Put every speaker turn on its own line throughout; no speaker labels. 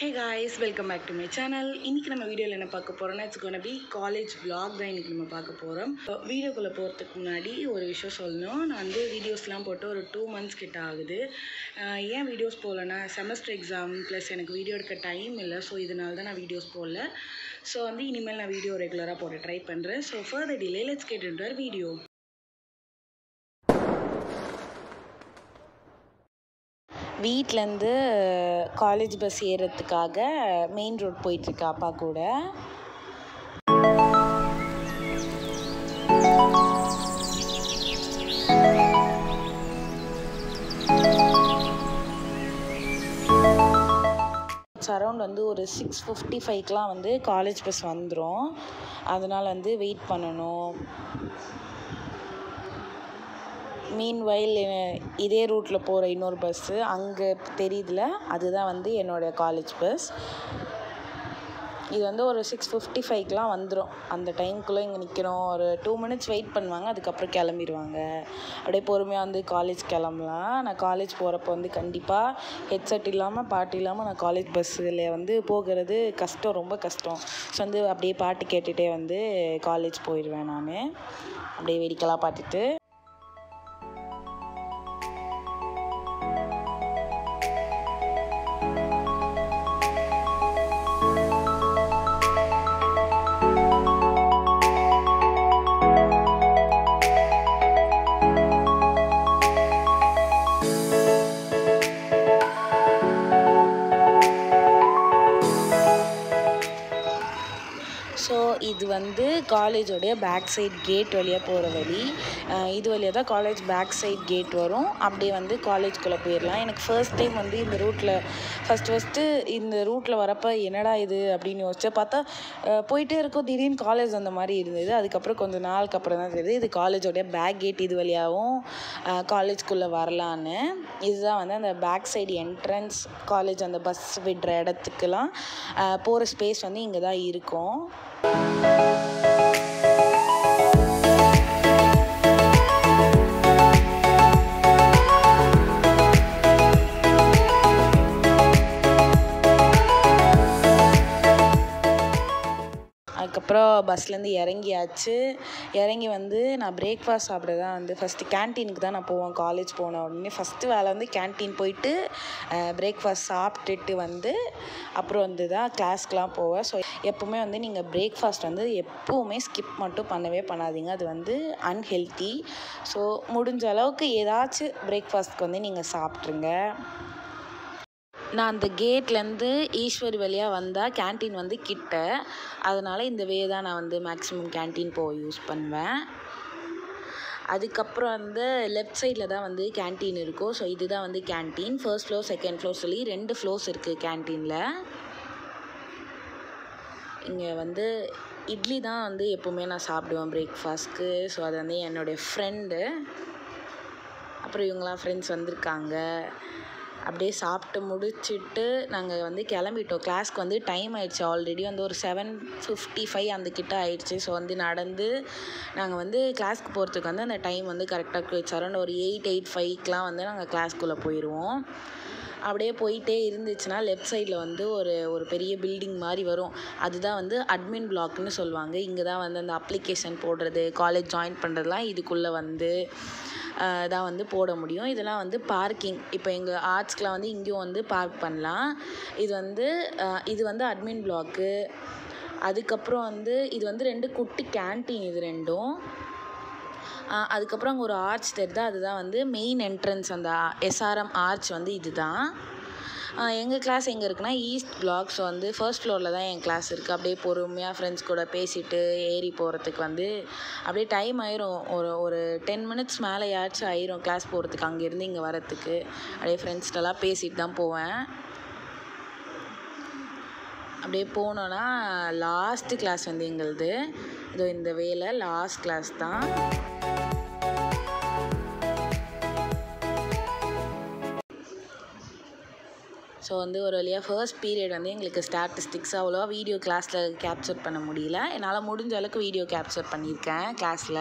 Hey guys welcome back to my channel இன்றைக்கி நம்ம வீடியோவில் என்ன பார்க்க போகிறோம்னா it's gonna be college vlog தான் இன்றைக்கி நம்ம பார்க்க போகிறோம் வீடியோக்குள்ளே போகிறதுக்கு முன்னாடி ஒரு விஷயம் சொல்லணும். நான் வந்து வீடியோஸ்லாம் போட்டு ஒரு டூ மந்த்ஸ் கிட்ட ஆகுது. ஏன் வீடியோஸ் போடலன்னா செமஸ்டர் எக்ஸாம் ப்ளஸ் எனக்கு வீடியோ எடுக்க டைம் இல்லை ஸோ இதனால தான் நான் வீடியோஸ் போடல. ஸோ வந்து இனிமேல் நான் வீடியோ ரெகுலராக போட ட்ரை பண்ணுறேன் so further delay let's get video வீட்டிலேருந்து காலேஜ் பஸ் ஏறுறதுக்காக மெயின் ரோட் போயிட்டுருக்கா அப்பா கூட. அரௌண்ட் வந்து ஒரு சிக்ஸ் ஃபிஃப்டி ஃபைவ்க்கெலாம் வந்து காலேஜ் பஸ் வந்துடும் அதனால் வந்து வெயிட் பண்ணணும். மீன் வயல் இதே ரூட்டில் போகிற இன்னொரு பஸ்ஸு அங்கே தெரியுதுல அதுதான் வந்து என்னோடய காலேஜ் பஸ் இது வந்து ஒரு சிக்ஸ் ஃபிஃப்டி ஃபைவ்க்கெலாம் வந்துடும் அந்த டைம்குள்ளே இங்கே நிற்கிறோம் ஒரு டூ மினிட்ஸ் வெயிட் பண்ணுவாங்க. அதுக்கப்புறம் கிளம்பிடுவாங்க அப்படியே பொறுமையாக வந்து காலேஜ் கிளம்பலாம். நான் காலேஜ் போகிறப்ப வந்து கண்டிப்பாக ஹெட்செட் இல்லாமல் பாட்டு இல்லாமல் நான் காலேஜ் பஸ்ஸில் வந்து போகிறது கஷ்டம் ரொம்ப கஷ்டம். ஸோ வந்து அப்படியே பாட்டு கேட்டுகிட்டே வந்து காலேஜ் போயிடுவேன் நான். அப்படியே வேடிக்கைலாம் பார்த்துட்டு காலேஜோடைய பேக் சைட் கேட் வழியாக போகிற வழி. இது வழியாக தான் காலேஜ் பேக் சைட் கேட் வரும். அப்படியே வந்து காலேஜ்குள்ளே போயிடலாம் எனக்கு ஃபர்ஸ்ட் டைம் வந்து இந்த ரூட்டில் ஃபஸ்ட் ஃபஸ்ட்டு இந்த ரூட்டில் வரப்போ என்னடா இது அப்படின்னு யோசிச்சு பார்த்தா போயிட்டே இருக்கும். திடீர்னு காலேஜ் அந்த மாதிரி இருந்தது. அதுக்கப்புறம் கொஞ்சம் நாளுக்கு அப்புறம் தான் தெரியுது. இது காலேஜோடைய பேக் கேட் இது வழியாகவும் காலேஜ்குள்ளே வரலான்னு. இதுதான் வந்து அந்த பேக் சைடு என்ட்ரன்ஸ் காலேஜ் அந்த பஸ் விடுற இடத்துக்குலாம் போகிற ஸ்பேஸ் வந்து இங்கே தான் இருக்கும். அதுக்கப்புறம் பஸ்லேருந்து இறங்கியாச்சு. இறங்கி வந்து நான் பிரேக்ஃபாஸ்ட் சாப்பிட தான் வந்து ஃபஸ்ட்டு கேன்டீனுக்கு தான் நான் போவேன். காலேஜ் போன உடனே ஃபஸ்ட்டு வேலை வந்து கேன்டீன் போயிட்டு பிரேக்ஃபாஸ்ட் சாப்பிட்டுட்டு வந்து அப்புறம் வந்து தான் கிளாஸ்க்கெலாம் போவேன். ஸோ எப்போவுமே வந்து நீங்கள் பிரேக்ஃபாஸ்ட் வந்து எப்போவுமே ஸ்கிப் மட்டும் பண்ணவே பண்ணாதீங்க. அது வந்து அன்ஹெல்த்தி ஸோ முடிஞ்ச அளவுக்கு ஏதாச்சும் பிரேக்ஃபாஸ்ட்க்கு வந்து நீங்கள் சாப்பிட்ருங்க நான் அந்த கேட்லேருந்து ஈஸ்வரி வழியாக வந்தால் கேன்டீன் வந்து கிட்ட. அதனால் இந்த வே தான் நான் வந்து மேக்ஸிமம் கேன்டீன் போக யூஸ் பண்ணுவேன். அதுக்கப்புறம் வந்து லெஃப்ட் சைடில் தான் வந்து கேன்டீன் இருக்கும் ஸோ இதுதான் வந்து canteen first floor second floor சொல்லி ரெண்டு ஃப்ளோர்ஸ் இருக்குது கேன்டீனில் இங்கே வந்து இட்லி தான் வந்து எப்போவுமே நான் சாப்பிடுவேன் பிரேக்ஃபாஸ்ட்க்கு ஸோ அது வந்து என்னுடைய ஃப்ரெண்டு அப்புறம் இவங்களாம் ஃப்ரெண்ட்ஸ் வந்திருக்காங்க. அப்படியே சாப்பிட்டு முடிச்சுட்டு நாங்கள் வந்து கிளம்பிட்டோம். கிளாஸ்க்கு வந்து டைம் ஆயிடுச்சு ஆல்ரெடி வந்து ஒரு செவன் ஃபிஃப்டி ஃபைவ் அந்த கிட்ட ஆயிடுச்சு. ஸோ வந்து நடந்து நாங்கள் வந்து கிளாஸ்க்கு போகிறதுக்கு வந்து அந்த டைம் வந்து கரெக்டாக சரௌண்ட் ஒரு எயிட் எயிட் ஃபைவ்க்கெலாம் வந்து நாங்கள் கிளாஸ்க்குள்ளே போயிடுவோம் அப்படியே போயிட்டே இருந்துச்சுன்னா லெஃப்ட் சைடில் வந்து ஒரு ஒரு பெரிய பில்டிங் மாதிரி வரும். அதுதான் வந்து அட்மின் பிளாக்னு சொல்லுவாங்க. இங்கே தான் வந்து அந்த அப்ளிகேஷன் போடுறது காலேஜ் ஜாயின் பண்ணுறதுலாம் இதுக்குள்ளே வந்து தான் வந்து போட முடியும். இதெல்லாம் வந்து பார்க்கிங் இப்போ எங்கள் ஆர்ட்ஸ்க்கெலாம் வந்து இங்கேயும் வந்து பார்க் பண்ணலாம். இது வந்து இது வந்து அட்மின் பிளாக்கு அதுக்கப்புறம் வந்து இது வந்து ரெண்டு குட்டி கேன்டீன் இது ரெண்டும். அதுக்கப்புறம் அங்கே ஒரு ஆர்ச் தெரியுது அதுதான் வந்து மெயின் என்ட்ரன்ஸ் அந்த எஸ்ஆர்எம் ஆர்ச் வந்து இதுதான். எங்கள் கிளாஸ் எங்கே இருக்குன்னா ஈஸ்ட் பிளாக் ஸோ வந்து ஃபர்ஸ்ட் ஃப்ளோரில் தான் என் கிளாஸ் இருக்குது அப்படியே பொறுமையாக ஃப்ரெண்ட்ஸ் கூட பேசிட்டு ஏறி போகிறதுக்கு வந்து அப்படியே டைம் ஆயிரும். ஒரு ஒரு டென் மினிட்ஸ் மேலே யாச்சும் ஆயிரும் கிளாஸ் போகிறதுக்கு அங்கேருந்து இங்கே வரத்துக்கு அப்படியே ஃப்ரெண்ட்ஸ்டெல்லாம் பேசிட்டு தான் போவேன். அப்படியே போனோன்னா லாஸ்ட்டு கிளாஸ் வந்து எங்களுது. இதோ இந்த வேலை லாஸ்ட் கிளாஸ் தான். ஸோ வந்து ஒரு வழியாக ஃபர்ஸ்ட் பீரியட் வந்து எங்களுக்கு ஸ்டாட்டிஸ்டிக்ஸ் அவ்வளோவா வீடியோ கிளாஸில் கேப்சர் பண்ண முடியல. என்னால் முடிஞ்ச அளவுக்கு வீடியோ கேப்சர் பண்ணியிருக்கேன் கிளாஸில்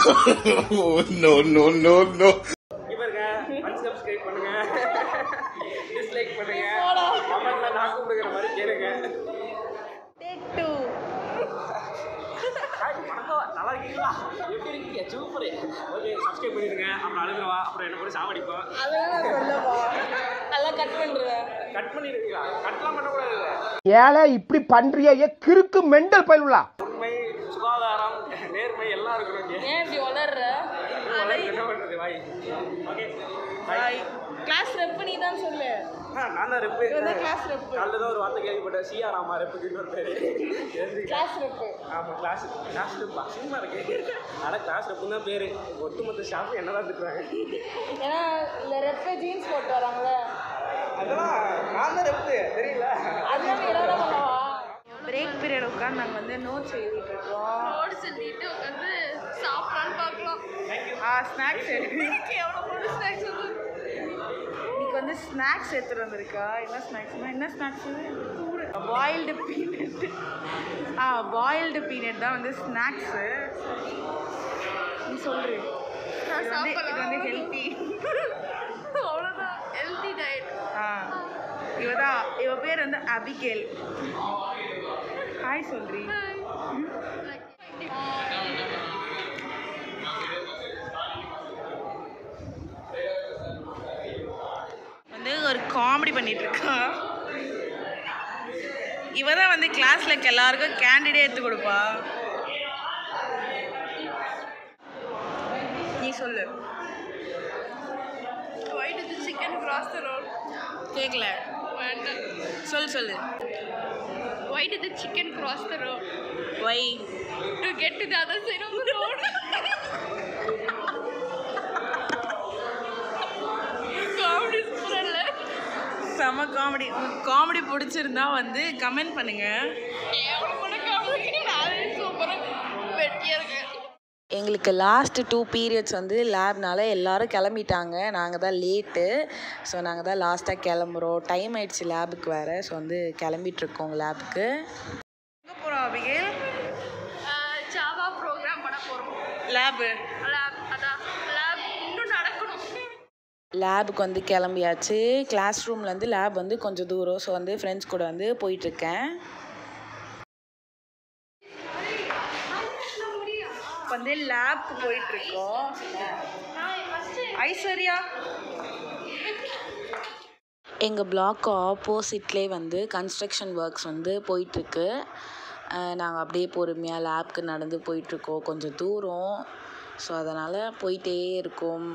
no, no, no.
இவருங்க unsubscribe பண்ணுங்க. டிஸ்லைக் பண்ணுங்க. கமெண்ட்ல நான் கூப்பிடுற மாதிரி கேளுங்க. ஹாய் வணக்கம். நல்லா இருக்கீங்களா? எப்படி இருக்கீங்க? சூப்பர். ஓகே சப்ஸ்கிரைப் பண்ணிடுங்க. அப்புறம் அழுதுருவா அப்புறம் என்ன கூட சாவடிப்போம்
அதெல்லாம் சொல்லவா? நல்லா கட் பண்ணுறேன்
கட் பண்ணிடுவீங்களா? கட்லாம் பண்ணக்கூடாது
ஏழை இப்படி பண்றிய. ஏ கிறுக்கு மெண்டல் பயிலுலா
உண்மை சுகாதாரம் நேர்மை எல்லாம் இருக்கணும் இங்க.
ஏன் இப்படி வளர்ற
வளர்க்க என்ன பண்றது வாய் ஓகே
பாய் கிளாஸ் ரெப் நீ தான் சொல்லு.
நான் தான்
தான் class rep.
காலைல தான் ஒரு வார்த்தை கேள்விப்பட்டேன். சிஆ ராமா ரெப்புக்கு இன்னொரு பேரு.
கிளாஸ் ரெப்பு
ஆமாம் கிளாஸ் கிளாஸ் ரெப்பா சும்மா இருக்கு. ஆனால் கிளாஸ் ரெப்புன்னு தான் பேர். ஒட்டுமொத்த ஸ்டாஃப் என்ன தான் திட்டுறாங்க.
ஏன்னா இந்த ரெப்பை ஜீன்ஸ் போட்டு வராங்களே
அதெல்லாம் நான் தான் ரெப்பு தெரியல.
அதெல்லாம் என்ன பண்ணவா? பிரேக் பீரியட் உட்காந்து நாங்கள் வந்து நோட்ஸ் எழுதிட்டு இருக்கோம்.
நோட்ஸ் எழுதிட்டு உட்காந்து சாப்பிடலான்னு பார்க்கலாம்.
ஆ ஸ்நாக்ஸ்
எவ்வளோ ஸ்நாக்ஸ் வந்து
ஸ்நாக்ஸ் எடுத்துட்டு வந்திருக்கா? என்ன ஸ்நாக்ஸ்னா என்ன ஸ்நாக்ஸ் பாயில்டு பீனட் ஆ பாயில்டு பீனட் தான் வந்து ஸ்நாக்ஸு நீ சொல்லு. இது வந்து இது. வந்து ஹெல்த்தி
அவ்வளோதான் ஹெல்தி டயட்
ஆ. இவ தான் இவ பேர் வந்து அபிகேல். ஹாய் சொல்றி. ஒரு காமெடி பண்ணிட்டு இருக்கா இவ தான் வந்து கிளாஸ்ல எல்லாருக்கும் கேண்டிடேட் எடுத்து கொடுப்பா. நீ சொல்லு.
சிக்கன் கிராஸ் த ரோட்
கேட்கல
வேண்டாம்.
சொல்லு சொல்லு.
Why do chicken cross the road
why
to get to the other side of the road comedy
comedy பிடிச்சிருந்தா வந்து கமெண்ட் பண்ணுங்க. எங்களுக்கு லாஸ்ட்டு டூ பீரியட்ஸ் வந்து லேப்னால எல்லாரும் கிளம்பிட்டாங்க. நாங்கள் தான் லேட்டு ஸோ நாங்கள் தான் லாஸ்ட்டாக கிளம்புறோம். டைம் ஆயிடுச்சு லேபுக்கு வேறு. ஸோ வந்து கிளம்பிட்டுருக்கோம் லேபுக்கு எங்கே போகிறோம் அபிகேல்
ஜாவா ப்ரோக்ராம் பண்ண போகிறோம்
லேபு
லேப் அதான் லேப் இன்னும் நடக்கணும்
லேபுக்கு வந்து கிளம்பியாச்சு. கிளாஸ் ரூம்லேருந்து லேப் வந்து கொஞ்சம் தூரம். ஸோ வந்து ஃப்ரெண்ட்ஸ் கூட வந்து போயிட்டுருக்கேன். வந்து லேப்க்கு போயிட்டுருக்கோம். ஐஸ்வர்யா. எங்கள் பிளாக்கு ஆப்போசிட்லேயே வந்து கன்ஸ்ட்ரக்ஷன் ஒர்க்ஸ் வந்து போயிட்டுருக்கு. நாங்கள் அப்படியே பொறுமையாக லேப்க்கு நடந்து போயிட்டுருக்கோம். கொஞ்சம் தூரம். ஸோ அதனால் போயிட்டே இருக்கோம்.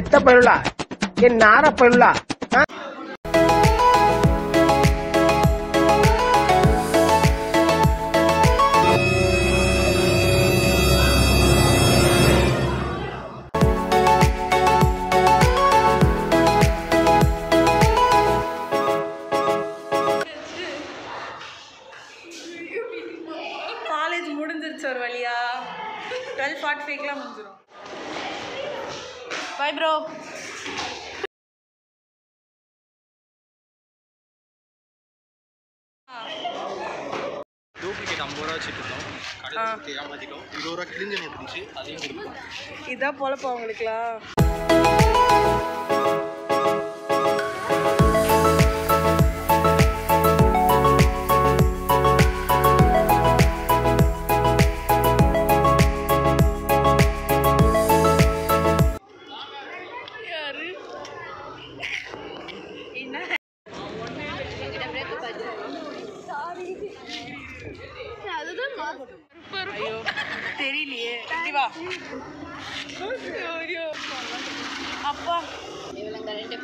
பெத்த பழுலா? என் நார பழுலா? காலேஜ் முடிஞ்சிருச்சு ஒரு வழியா?
டுவெல் ஃபார்ட்டி ஃபைவ்க்கெலாம் முடிஞ்சிடும் பாய் ப்ரோ
டூப்ளிகேட் ஐம்பது ரூபா வச்சுட்டு இருந்தோம் கடையில் இருபது ரூபா கிழிஞ்ச நோட் இருந்துச்சு அதையும் கொடுத்தோம்
இதான் பொழப்பா உங்களுக்குலாம்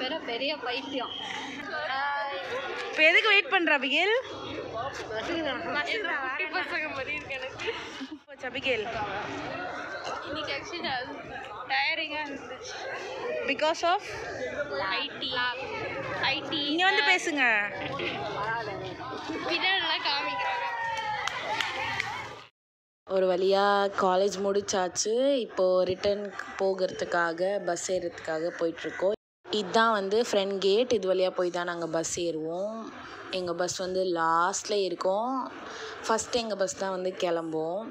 பேரும் பெரிய பைத்தியம்.
இப்போ எதுக்கு வெயிட் பண்ணுற அபிகேல்?
குட்டி பசங்க மாதிரி இருக்கு எனக்கு.
அபிகேல்.
இன்னைக்கு ஆக்சுவலி டயரிங்காக இருந்துச்சு.
பிகாஸ் ஆஃப்
ஐடி ஐடி
இங்கே வந்து பேசுங்க.
பின்னாடிலாம் காமிக்கிறாங்க.
ஒரு வழியாக காலேஜ் முடிச்சாச்சு. இப்போது ரிட்டர்ன் போகிறதுக்காக பஸ் ஏறுறதுக்காக போயிட்டுருக்கோம் இதுதான் வந்து ஃப்ரண்ட் கேட் இது வழியாக போய் தான் நாங்கள் பஸ் ஏறுவோம். எங்கள் பஸ் வந்து லாஸ்ட்டில் இருக்கும். ஃபஸ்ட்டு எங்கள் பஸ் தான் வந்து கிளம்புவோம்.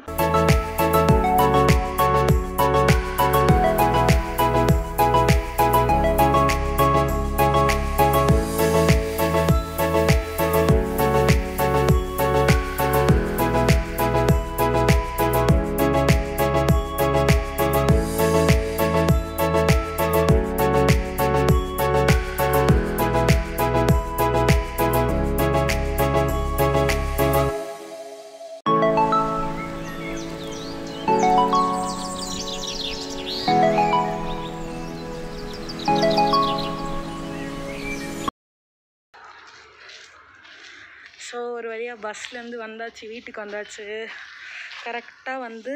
ஸோ ஒரு வழியாக பஸ்லேருந்து வந்தாச்சு வீட்டுக்கு வந்தாச்சு. கரெக்டாக வந்து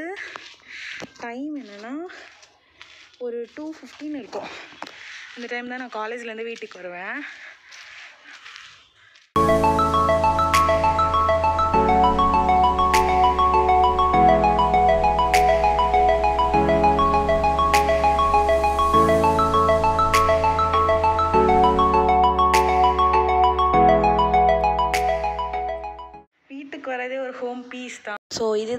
டைம் என்னென்னா ஒரு டூ ஃபிஃப்டின் இருக்கும். இந்த டைம் தான் நான் காலேஜ்லேருந்து வீட்டுக்கு வருவேன்.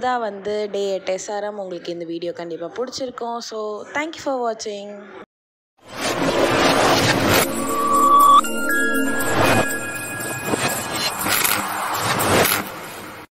இதுதான் வந்து டே எட் எஸ்ஆர்எம் உங்களுக்கு இந்த வீடியோ கண்டிப்பாக பிடிச்சிருக்கும். ஸோ தேங்க்யூ ஃபார் வாட்சிங்